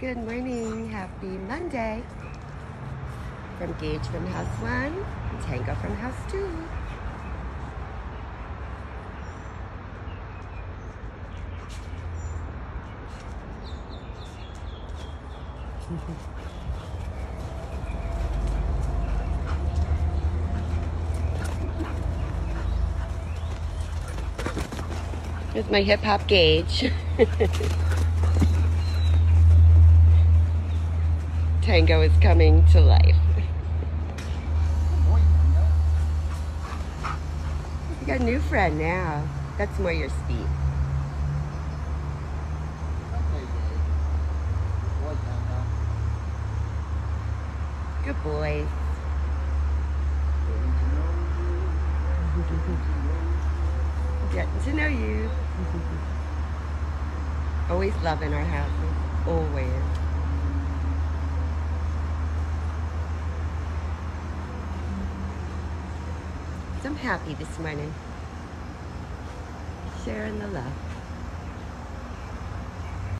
Good morning. Happy Monday. From Gage from House 1 and Tango from House 2. Here's my hip hop Gage. Tango is coming to life. You got a new friend now. That's more your speed. Good boy. Getting to know you. Always loving our houses. Always. I'm happy this morning. Sharing the love.